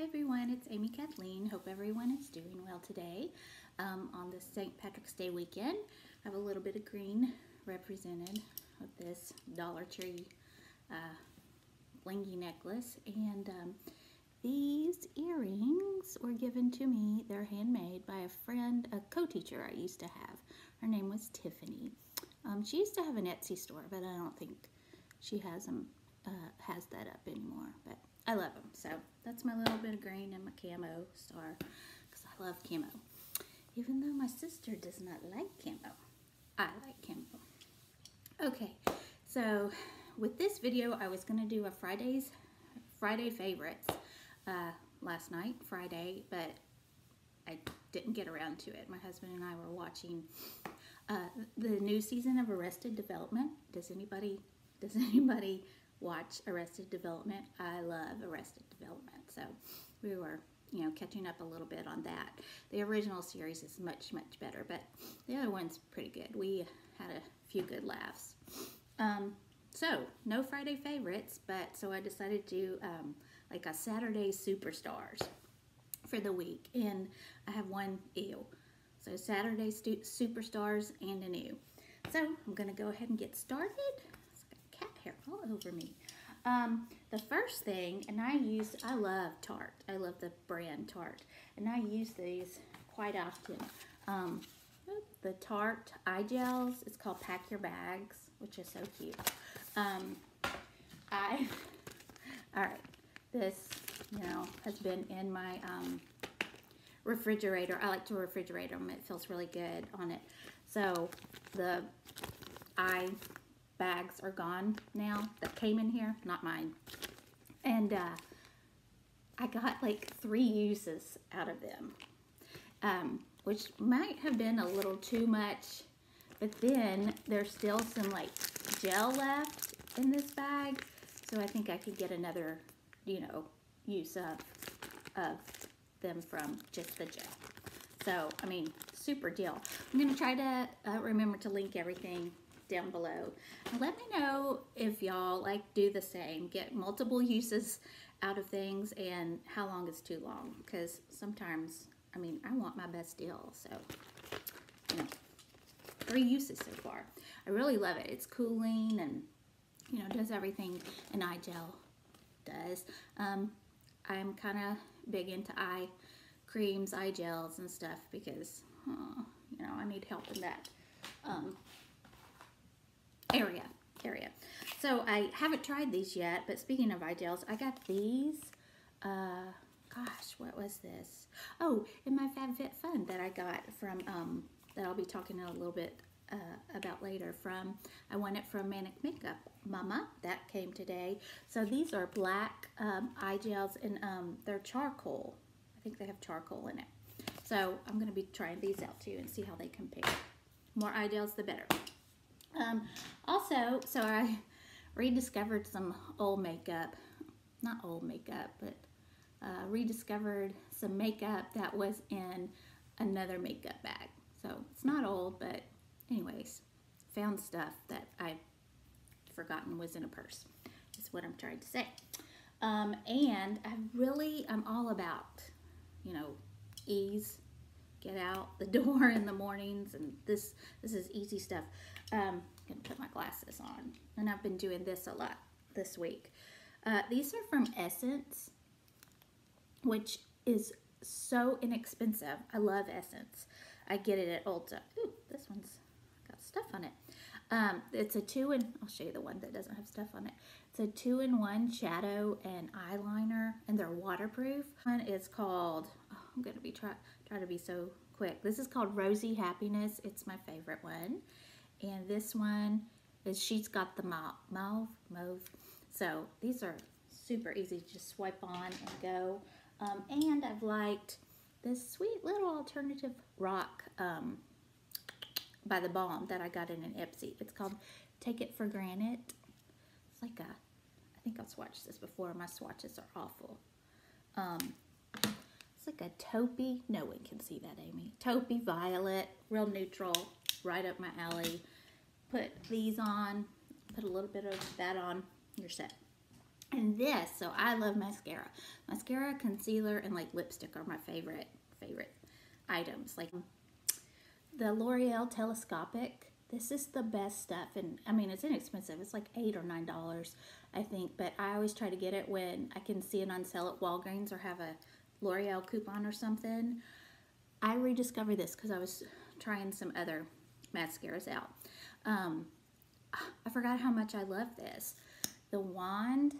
Hi everyone, it's Amy Kathleen. Hope everyone is doing well today. Um, on this St. Patrick's Day weekend, I have a little bit of green represented with this Dollar Tree uh, blingy necklace. And um, these earrings were given to me. They're handmade by a friend, a co-teacher I used to have. Her name was Tiffany. Um, she used to have an Etsy store, but I don't think she has them uh, has that up anymore. But I love them. So that's my little bit of green and my camo star because I love camo. Even though my sister does not like camo, I like camo. Okay, so with this video, I was going to do a Friday's Friday favorites uh, last night, Friday, but I didn't get around to it. My husband and I were watching uh, the new season of Arrested Development. Does anybody does anybody watch Arrested Development. I love Arrested Development. So we were, you know, catching up a little bit on that. The original series is much, much better, but the other one's pretty good. We had a few good laughs. Um, so, no Friday favorites, but so I decided to um, like a Saturday Superstars for the week. And I have one ew. So Saturday Superstars and an ew. So I'm going to go ahead and get started hair all over me. Um, the first thing, and I use, I love Tarte. I love the brand Tarte. And I use these quite often. Um, the Tarte eye gels. It's called Pack Your Bags, which is so cute. Um, I, all right, this, you know, has been in my um, refrigerator. I like to refrigerate them. It feels really good on it. So the eye bags are gone now that came in here, not mine. And uh, I got like three uses out of them, um, which might have been a little too much, but then there's still some like gel left in this bag, so I think I could get another, you know, use of, of them from just the gel. So, I mean, super deal. I'm going to try to uh, remember to link everything down below. Let me know if y'all like do the same, get multiple uses out of things and how long is too long because sometimes, I mean, I want my best deal. So, you know, three uses so far. I really love it. It's cooling and, you know, does everything an eye gel does. Um, I'm kind of big into eye creams, eye gels and stuff because, oh, you know, I need help in that. Um, area. area. So I haven't tried these yet, but speaking of eye gels, I got these. Uh, gosh, what was this? Oh, in my FabFitFun that I got from, um, that I'll be talking a little bit uh, about later from, I won it from Manic Makeup Mama. That came today. So these are black um, eye gels and um, they're charcoal. I think they have charcoal in it. So I'm going to be trying these out too and see how they compare. More eye gels, the better. Um, also, so I rediscovered some old makeup. Not old makeup, but uh, rediscovered some makeup that was in another makeup bag. So it's not old, but anyways, found stuff that I'd forgotten was in a purse. Is what I'm trying to say. Um, and I really, I'm all about, you know, ease, get out the door in the mornings, and this this is easy stuff. Um, I'm gonna put my glasses on, and I've been doing this a lot this week. Uh, these are from Essence, which is so inexpensive. I love Essence. I get it at Ulta. Ooh, this one's got stuff on it. Um, it's a two in, I'll show you the one that doesn't have stuff on it. It's a two in one shadow and eyeliner, and they're waterproof. One is called, oh, I'm gonna be try, try to be so quick. This is called Rosy Happiness. It's my favorite one. And this one is, she's got the mauve, mauve, mauve. So these are super easy to just swipe on and go. Um, and I've liked this sweet little alternative rock um, by the Balm that I got in an Ipsy. It's called Take It For Granted. It's like a, I think I've swatched this before. My swatches are awful. Um, it's like a taupey, no one can see that, Amy. Taupey violet, real neutral, right up my alley. Put these on, put a little bit of that on, you're set. And this, so I love mascara. Mascara, concealer, and like lipstick are my favorite, favorite items. Like the L'Oreal Telescopic. This is the best stuff. And I mean, it's inexpensive. It's like 8 or $9, I think. But I always try to get it when I can see it on sale at Walgreens or have a L'Oreal coupon or something. I rediscovered this because I was trying some other mascaras out. Um, I forgot how much I love this. The wand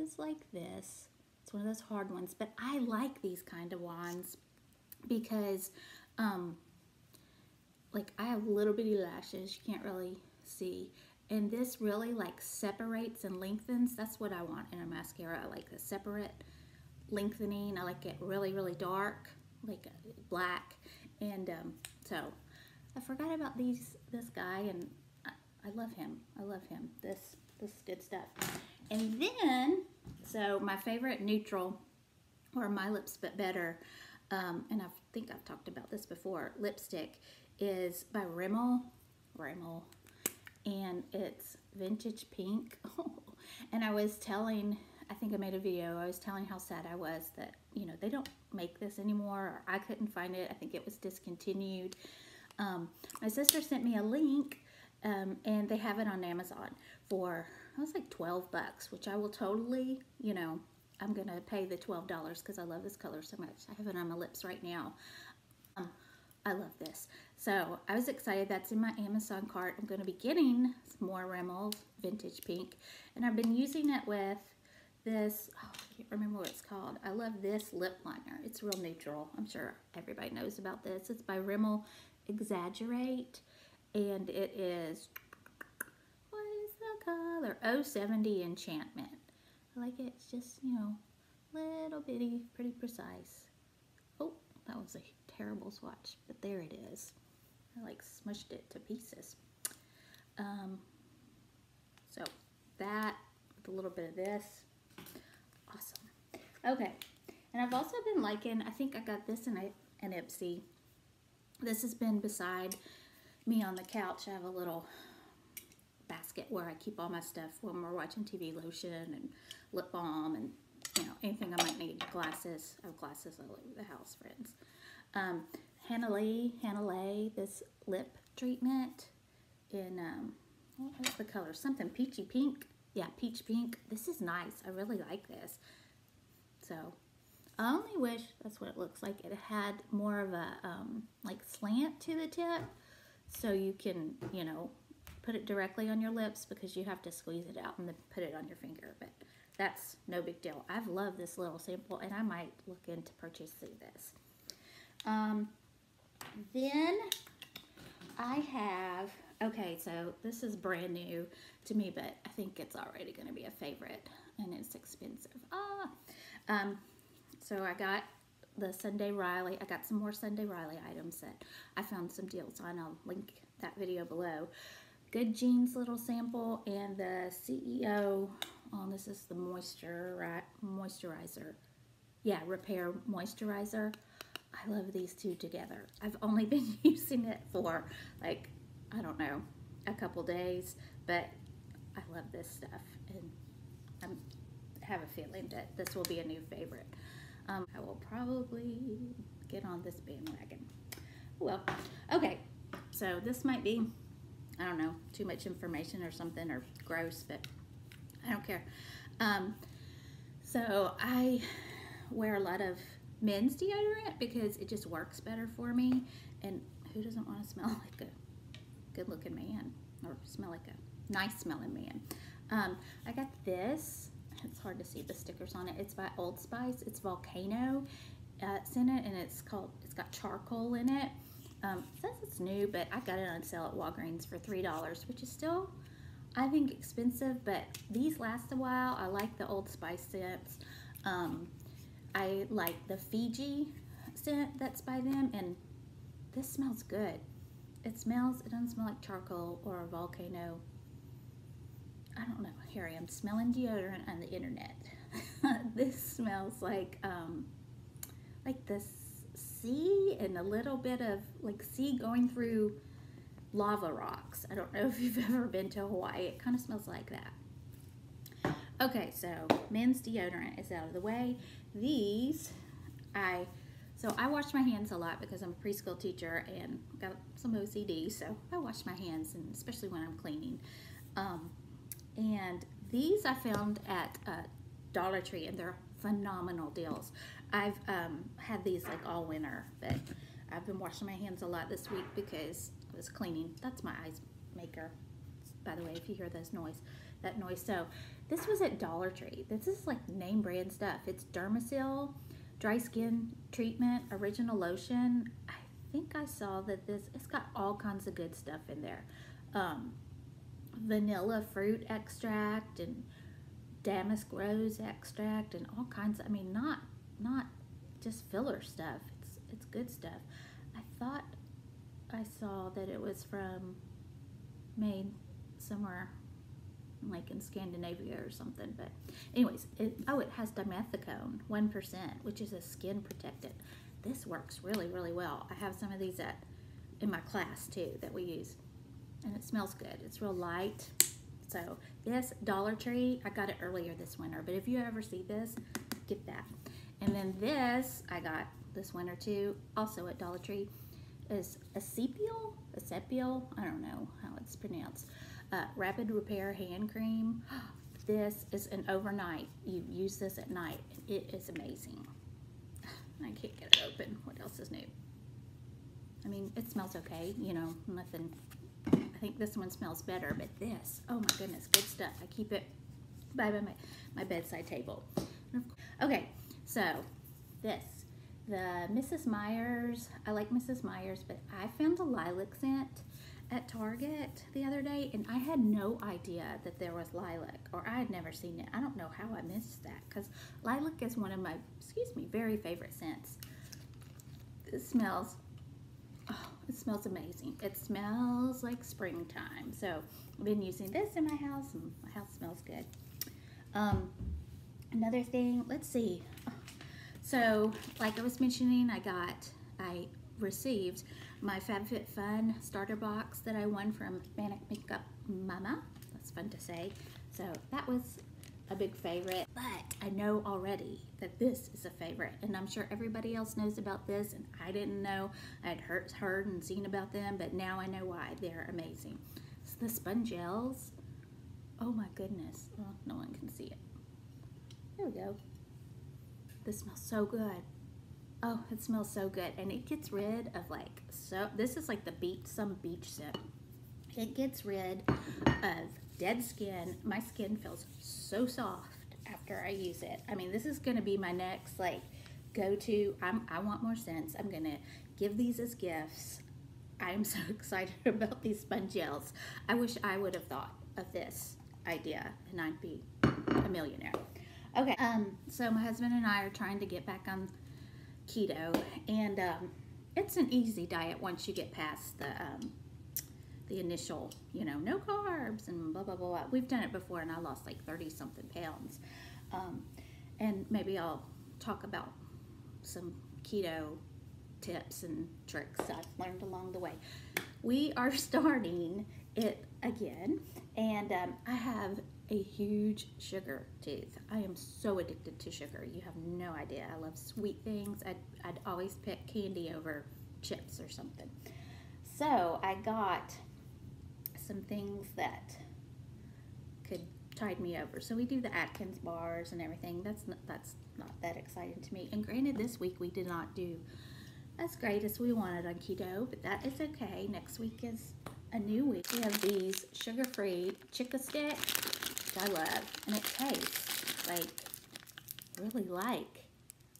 is like this. It's one of those hard ones, but I like these kind of wands because um, like I have little bitty lashes you can't really see and this really like separates and lengthens that's what I want in a mascara I like the separate lengthening. I like it really really dark like black. And um, so I forgot about these this guy and I, I love him. I love him. This this is good stuff. And then so my favorite neutral or my lips but better um, and I think I've talked about this before lipstick is by Rimmel, Rimmel, and it's vintage pink. and I was telling, I think I made a video, I was telling how sad I was that, you know, they don't make this anymore, or I couldn't find it. I think it was discontinued. Um, my sister sent me a link, um, and they have it on Amazon for, I was like 12 bucks, which I will totally, you know, I'm going to pay the $12 because I love this color so much. I have it on my lips right now. Um, I love this. So I was excited. That's in my Amazon cart. I'm going to be getting some more Rimmel Vintage Pink. And I've been using it with this, oh, I can't remember what it's called. I love this lip liner. It's real neutral. I'm sure everybody knows about this. It's by Rimmel Exaggerate. And it is, what is the color? 070 Enchantment. I like it. It's just, you know, little bitty, pretty precise. Oh, that was a terrible swatch, but there it is. I like smushed it to pieces. Um, so that with a little bit of this, awesome. Okay, and I've also been liking, I think I got this in an Ipsy. This has been beside me on the couch. I have a little basket where I keep all my stuff when we're watching TV, lotion and lip balm and you know anything I might need. Glasses. I have glasses all over the house, friends. Um, Hanalei, Hanalei, this lip treatment in, um, what's the color? Something peachy pink. Yeah, peach pink. This is nice. I really like this. So, I only wish, that's what it looks like, it had more of a, um, like, slant to the tip. So you can, you know, put it directly on your lips because you have to squeeze it out and then put it on your finger. But that's no big deal. I've loved this little sample and I might look into purchasing this. Um, then I have, okay, so this is brand new to me, but I think it's already going to be a favorite and it's expensive. Ah, um, so I got the Sunday Riley. I got some more Sunday Riley items that I found some deals on. I'll link that video below. Good Genes little sample and the CEO, oh, this is the moisture, moisturizer. Yeah, Repair Moisturizer. I love these two together. I've only been using it for like, I don't know, a couple days, but I love this stuff and I have a feeling that this will be a new favorite. Um, I will probably get on this bandwagon. Well, okay, so this might be, I don't know, too much information or something or gross, but I don't care. Um, so I wear a lot of men's deodorant because it just works better for me. And who doesn't want to smell like a good looking man or smell like a nice smelling man? Um, I got this. It's hard to see the stickers on it. It's by Old Spice. It's Volcano. Uh, it's in it and it's called, it's got charcoal in it. Um, it says it's new, but I got it on sale at Walgreens for $3, which is still, I think, expensive, but these last a while. I like the Old Spice scents. Um, I like the Fiji scent that's by them, and this smells good. It smells, it doesn't smell like charcoal or a volcano. I don't know, here I am smelling deodorant on the internet. this smells like, um, like the sea and a little bit of like sea going through lava rocks. I don't know if you've ever been to Hawaii. It kind of smells like that. Okay, so men's deodorant is out of the way. These, I, so I wash my hands a lot because I'm a preschool teacher and got some OCD, so I wash my hands, and especially when I'm cleaning. Um, and these I found at uh, Dollar Tree, and they're phenomenal deals. I've um, had these like all winter, but I've been washing my hands a lot this week because I was cleaning. That's my ice maker, by the way, if you hear this noise, that noise. So this was at Dollar Tree. This is like name brand stuff. It's Dermasil dry skin treatment, original lotion. I think I saw that this, it's got all kinds of good stuff in there. Um, vanilla fruit extract and damask rose extract and all kinds of, I mean, not, not just filler stuff. It's, it's good stuff. I thought I saw that it was from made somewhere like in Scandinavia or something. But anyways, it, oh, it has dimethicone, 1%, which is a skin protectant. This works really, really well. I have some of these at in my class too that we use. And it smells good. It's real light. So this Dollar Tree, I got it earlier this winter. But if you ever see this, get that. And then this, I got this winter too, also at Dollar Tree, is Acepial? Acepial? I don't know how it's pronounced uh, Rapid Repair Hand Cream. This is an overnight. You use this at night. It is amazing. I can't get it open. What else is new? I mean, it smells okay. You know, nothing. I think this one smells better, but this, oh my goodness, good stuff. I keep it by my, my bedside table. Okay, so this, the Mrs. Meyer's, I like Mrs. Meyer's, but I found a lilac scent at Target the other day and I had no idea that there was lilac or I had never seen it. I don't know how I missed that because lilac is one of my, excuse me, very favorite scents. It smells, oh, it smells amazing. It smells like springtime. So I've been using this in my house and my house smells good. Um, another thing, let's see. So like I was mentioning, I got, I received my FabFitFun starter box that I won from Manic Makeup Mama. That's fun to say. So that was a big favorite, but I know already that this is a favorite, and I'm sure everybody else knows about this, and I didn't know. I'd heard, heard and seen about them, but now I know why. They're amazing. It's the Spongelles. Oh my goodness. Well, no one can see it. There we go. This smells so good. Oh, it smells so good. And it gets rid of like, so this is like the beach, some beach scent. It gets rid of dead skin. My skin feels so soft after I use it. I mean, this is going to be my next like go-to. I'm, I want more scents. I'm going to give these as gifts. I am so excited about these Spongelles. I wish I would have thought of this idea and I'd be a millionaire. Okay, um, so my husband and I are trying to get back on keto, and um, it's an easy diet once you get past the um, the initial, you know, no carbs and blah blah blah. We've done it before, and I lost like thirty something pounds. Um, and maybe I'll talk about some keto tips and tricks I've learned along the way. We are starting it again, and um, I have a huge sugar tooth. I am so addicted to sugar. You have no idea. I love sweet things. I'd, I'd always pick candy over chips or something. So I got some things that could tide me over. So we do the Atkins bars and everything. That's not, that's not that exciting to me. And granted, this week we did not do as great as we wanted on keto, but that is okay. Next week is a new week. We have these sugar-free Chick-O-Stick I love. And it tastes like, really like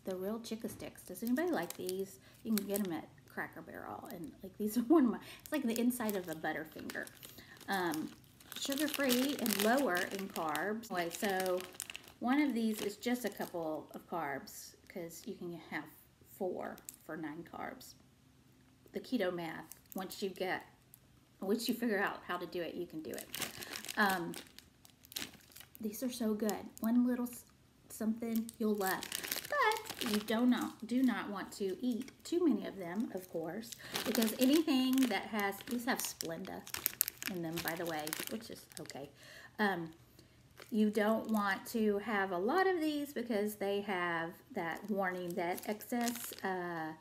the real Chick-O-Sticks. Does anybody like these? You can get them at Cracker Barrel. And like these are one of my, it's like the inside of a Butterfinger. Um, Sugar-free and lower in carbs. Anyway, so one of these is just a couple of carbs because you can have four for nine carbs. The keto math, once you get, once you figure out how to do it, you can do it. Um, these are so good. One little something you'll love. But you do not, do not want to eat too many of them, of course, because anything that has, these have Splenda in them, by the way, which is okay. Um, you don't want to have a lot of these because they have that warning that excess uh,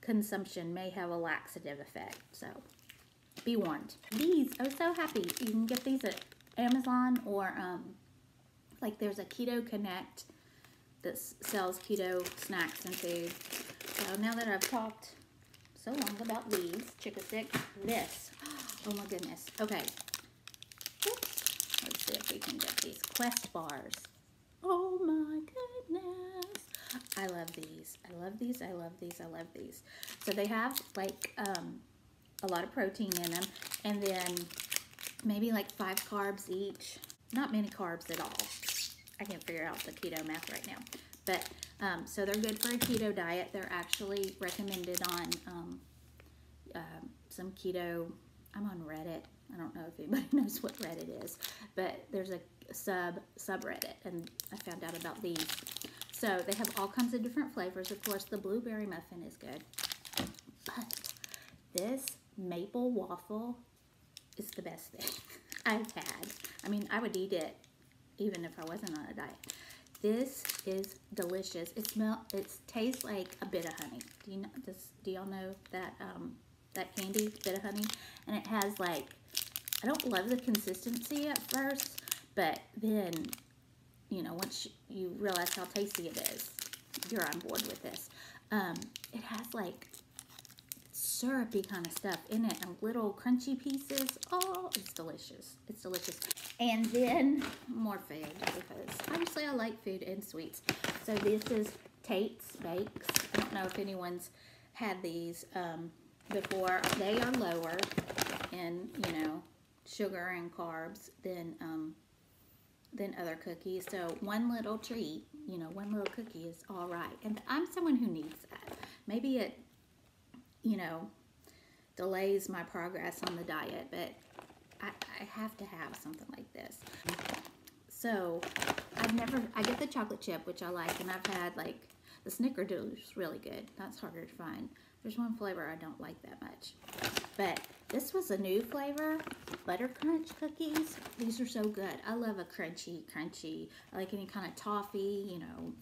consumption may have a laxative effect. So be warned. These, was so happy. You can get these at Amazon or um, like there's a Keto Connect that sells keto snacks and food. So now that I've talked so long about these, Chick-O-Sticks, this. Oh my goodness. Okay. Oops. Let's see if we can get these Quest bars. Oh my goodness. I love these. I love these. I love these. I love these. So they have like um, a lot of protein in them and then maybe like five carbs each. Not many carbs at all. I can't figure out the keto math right now. But um, so they're good for a keto diet. They're actually recommended on um, uh, some keto. I'm on Reddit. I don't know if anybody knows what Reddit is, but there's a sub subreddit, and I found out about these. So they have all kinds of different flavors. Of course, the blueberry muffin is good, but this maple waffle is the best thing I've had. I mean, I would eat it even if I wasn't on a diet. This is delicious. It smell. It tastes like a bit of honey. Do you know? Does, do y'all know that um, that candy bit of honey? And it has like I don't love the consistency at first, but then you know once you realize how tasty it is, you're on board with this. Um, it has like syrupy kind of stuff in it and little crunchy pieces. Oh, it's delicious. It's delicious. And then more food because obviously I like food and sweets. So this is Tate's Bakes. I don't know if anyone's had these um, before. They are lower in, you know, sugar and carbs than um, than other cookies. So one little treat, you know, one little cookie is all right. And I'm someone who needs that. Maybe it you know, delays my progress on the diet, but I, I have to have something like this. So I've never, I get the chocolate chip, which I like, and I've had like the Snickerdoodle is really good. That's harder to find. There's one flavor I don't like that much. But this was a new flavor, Butter Crunch cookies. These are so good. I love a crunchy, crunchy, I like any kind of toffee, you know,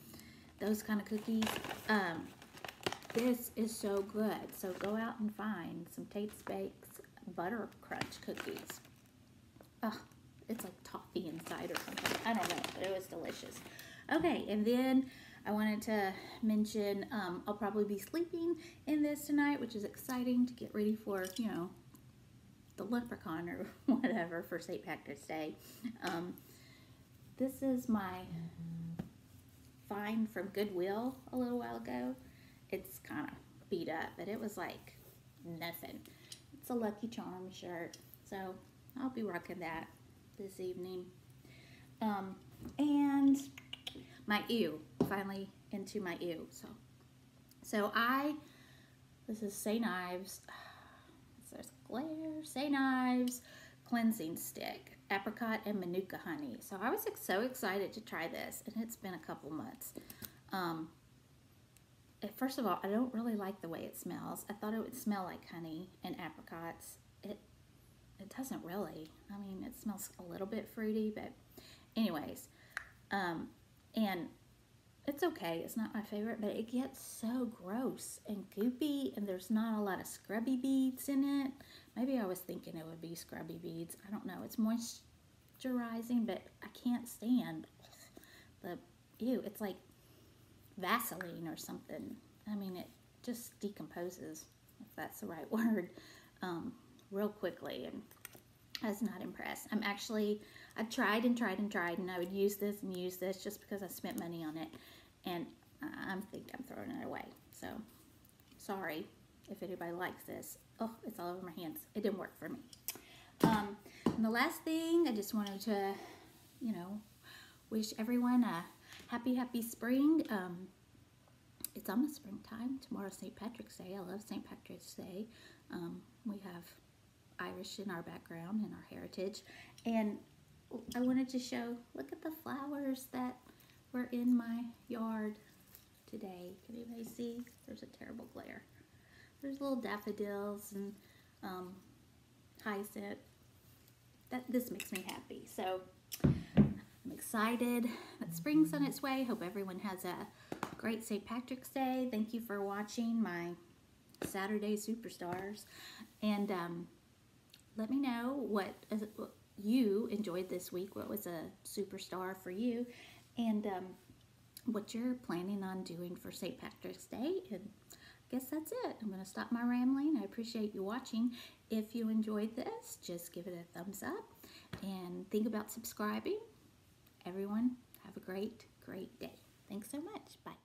those kind of cookies. Um, this is so good. So go out and find some Tate's Bakes Butter Crunch cookies. Ugh, it's like toffee inside or something. I don't know, but it was delicious. Okay, and then I wanted to mention um, I'll probably be sleeping in this tonight, which is exciting to get ready for, you know, the leprechaun or whatever for St. Patrick's Day. Um, this is my find from Goodwill a little while ago it's kind of beat up, but it was like nothing. It's a Lucky Charm shirt, so I'll be rocking that this evening. Um, and my ew, finally into my ew. So, so I, this is St. Ives, there's glare, St. Ives cleansing stick, apricot and manuka honey. So I was so excited to try this, and it's been a couple months. Um, first of all, I don't really like the way it smells. I thought it would smell like honey and apricots. It it doesn't really. I mean, it smells a little bit fruity, but anyways, um, and it's okay. It's not my favorite, but it gets so gross and goopy, and there's not a lot of scrubby beads in it. Maybe I was thinking it would be scrubby beads. I don't know. It's moisturizing, but I can't stand the ew. It's like Vaseline or something. I mean, it just decomposes, if that's the right word, um, real quickly. And I was not impressed. I'm actually, I tried and tried and tried, and I would use this and use this just because I spent money on it. And I think I'm throwing it away. So, sorry if anybody likes this. Oh, it's all over my hands. It didn't work for me. Um, and the last thing, I just wanted to, you know, wish everyone a happy, happy spring. Um, it's almost springtime. Tomorrow's St. Patrick's Day. I love St. Patrick's Day. Um, we have Irish in our background and our heritage. And I wanted to show, look at the flowers that were in my yard today. Can anybody see? There's a terrible glare. There's little daffodils and um, hyacinth. That, this makes me happy. So excited that spring's on its way. Hope everyone has a great St. Patrick's Day. Thank you for watching my Saturday Superstars. And um, let me know what you enjoyed this week. What was a superstar for you? And um, what you're planning on doing for St. Patrick's Day. And I guess that's it. I'm going to stop my rambling. I appreciate you watching. If you enjoyed this, just give it a thumbs up and think about subscribing. Everyone, have a great, great day. Thanks so much. Bye.